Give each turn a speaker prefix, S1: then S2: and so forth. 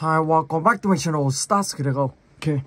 S1: Hi, welcome back to my channel, Stars Critical. Okay.